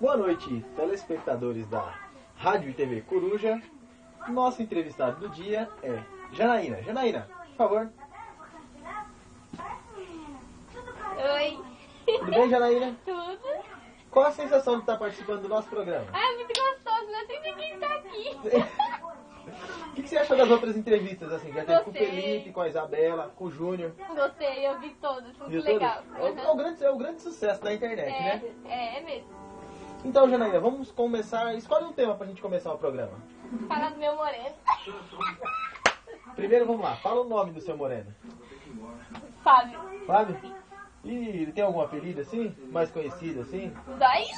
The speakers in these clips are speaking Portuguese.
Boa noite, telespectadores da Rádio e TV Coruja. Nosso entrevistado do dia é Janaína. Janaína, por favor. Oi. Tudo bem, Janaína? Tudo? Qual a sensação de estar participando do nosso programa? Ah, muito gostoso, né? Sempre quem tá aqui. O que, que você achou das outras entrevistas, assim? Já teve com o. Felipe, com a Isabela, com o Júnior. Gostei, eu vi todos, muito Viu legal. todos? É o, é o grande, é o grande sucesso da internet, é, né? é, é mesmo. Então, Janaína, vamos começar. Escolhe um tema pra gente começar o programa. Falar do meu moreno. Primeiro, vamos lá. Fala o nome do seu moreno. Fábio. Fábio? E ele tem algum apelido assim? Mais conhecido assim? Daí.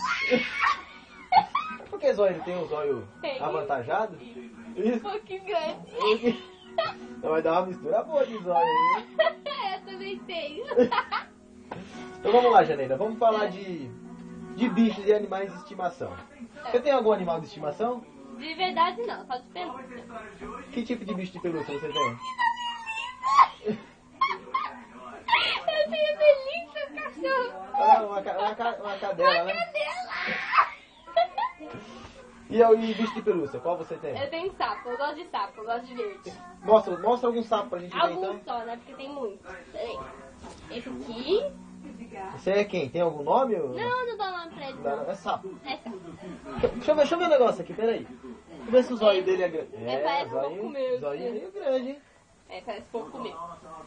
Por que zóio? Ele tem um zóio Tem. avantajado? Um Isso. pouquinho grande. Então vai dar uma mistura boa de zóio aí. é, também tenho. Então vamos lá, Janeira. Vamos falar de, de bichos e animais de estimação. Você tem algum animal de estimação? De verdade não, só de pelúcia. Que tipo de bicho de pelúcia você tem? Eu tenho delícia, cachorro. Ah, uma, ca- uma, ca- uma cadela, né? Cadela. E aí, bicho de pelúcia, qual você tem? Eu tenho sapo, eu gosto de sapo, eu gosto de verde. Mostra, mostra algum sapo pra gente ver então. Alguns só, né? Porque tem muitos. Peraí. Esse aqui. Você é quem? Tem algum nome? ou- Não, não dou nome. Não. É sapo. É sapo. Deixa eu ver, deixa eu ver um negócio aqui, peraí. Deixa eu ver se o zóio dele é grande. É, parece um pouco meu, zóio sim. meio grande, hein? É, parece pouco meu.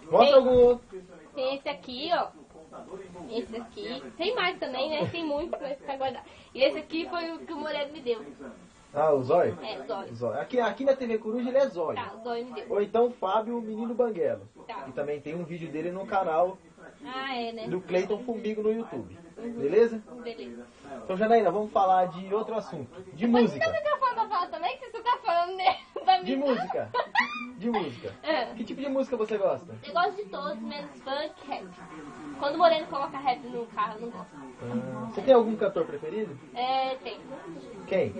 Mostra algum outro. Tem esse aqui, ó. Esse aqui. Tem mais também, né? Tem muito, mas tá guardado. E esse aqui foi o que o Moreno me deu. Ah, o zóio? É, o zóio. Zóio. Aqui, aqui na TV Coruja ele é zóio. Tá, o zóio me deu. Ou então Fábio, o menino banguelo. Tá. E também tem um vídeo dele no canal Ah, é, né? do Cleiton Fumigo no YouTube. Beleza? Beleza. Então, Janaína, vamos falar de outro assunto. De música. dar o microfone pra falar também, que você tá falando da De música. De música. É. Que tipo de música você gosta? Eu gosto de todos, menos funk, rap. Quando o Moreno coloca rap no carro, eu não gosto. Ah, Você tem algum cantor preferido? É, tem. Quem?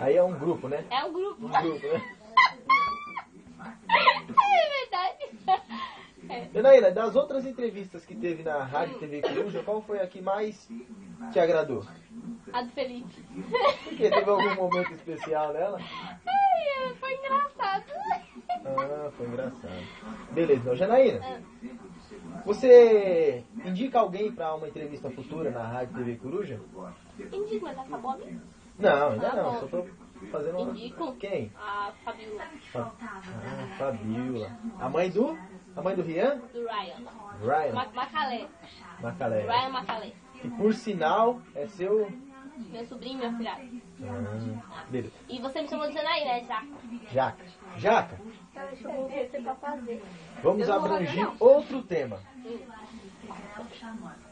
Aí é um grupo, né? É um grupo. Um grupo, né? é verdade. É. Janaína, das outras entrevistas que teve na Rádio TV Coruja, qual foi a que mais te agradou? A do Felipe. Por quê? Teve algum momento especial nela? Ai, foi engraçado. Ah, foi engraçado. Beleza, então, Janaína, Ah, você indica alguém para uma entrevista futura na Rádio TV Coruja? Indico, mas acabou a minha. Não, ainda Ah, não, bom. só tô fazendo uma... Indico. Quem? A Fabiola, Fa- Ah, Fabiola. A mãe do? A mãe do Rian? do Ryan. Ryan. Ma Macalé. Macalé. Ryan Macalé. Que por sinal é seu... Meu sobrinho, meu filhado. Ah, beleza. E você me chamou de Janaína, né, Jaca? Jaca. Jaca, vamos abranger outro tema.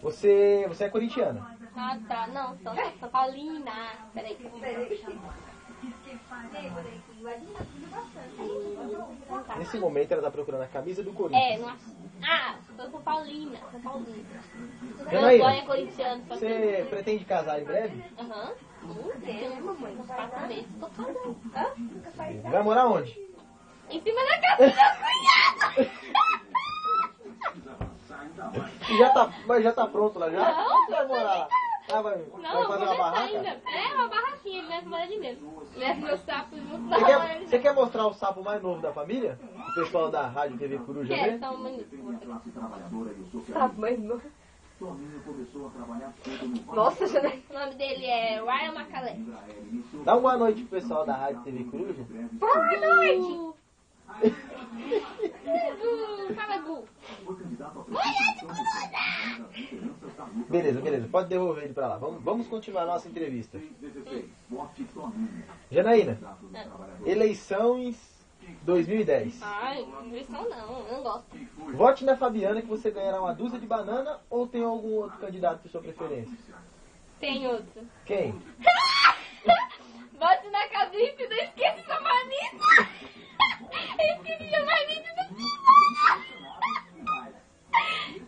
Você, você é corintiana. Ah, tá. Não, São, São Paulina. Peraí. Nesse momento ela tá procurando a camisa do Corinthians. É, não acho. Ah, sou São Paulina. São Paulina. Meu pai é corintiano. só que- Você pretende casar em breve? Aham. Hã? Vai morar onde? Em cima da casa do meu cunhado. E já tá, mas já tá pronto lá já? Não, vai morar. Ah, vai, Não, vai fazer uma deixar barraca? ainda. É, uma barraquinha, ele leva de mesmo. Leva meus sapos da Você quer, você quer mostrar o sapo mais novo da família? O pessoal da Rádio TV Coruja Quer, vê? só um minuto. Sabe, mas não. Nossa, Janaína. O nome dele é Ryan Macalé. Dá uma boa noite pro pessoal da Rádio TV Coruja. Boa noite! Bu, Fala, Bu. Beleza, beleza. Pode devolver ele pra lá. Vamos, vamos continuar a nossa entrevista. Janaína, eleições 2010. Ai, eleição não, eu não gosto. Vote na Fabiana que você ganhará uma dúzia de banana ou tem algum outro candidato de sua preferência? Tem outro. Quem? Bote na cabeça, não esqueça sua marmita. Esqueci sua marmita.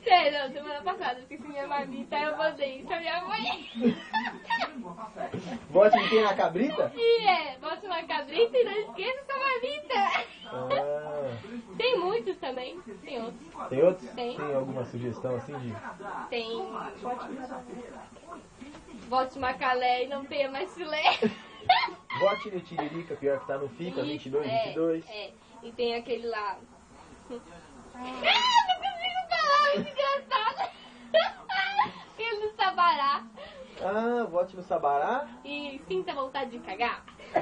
Sério, semana passada eu esqueci minha marmita, aí eu mandei isso pra em quem? Na cabrita? E é, bota uma cabrita e não esqueça sua marmita. Ah, Tem muitos também, tem outros. tem outros? Tem. alguma sugestão assim de. Tem. Bote macalé e não tenha mais filé. Vote no Tiririca, pior que tá no FIFA, 22, é, 22. É, e tem aquele lá. Ah, não consigo falar, muito engraçado. Aquele do Sabará. Ah, vote no Sabará. E sinta vontade de cagar.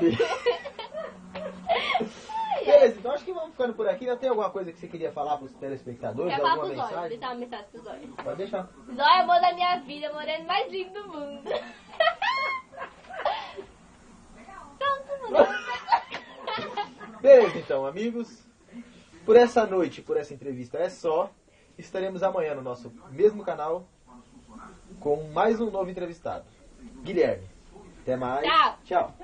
Beleza, então acho que vamos ficando por aqui. Ainda tem alguma coisa que você queria falar pros telespectadores? Quer falar alguma pros olhos, mensagem? deixar uma mensagem pros olhos. Pode deixar. Zóia é amor da minha vida, moreno mais lindo do mundo. Pronto, mudou. Beleza, então, amigos. Por essa noite, por essa entrevista é só. Estaremos amanhã no nosso mesmo canal com mais um novo entrevistado. Guilherme. Até mais. Tchau. Tchau.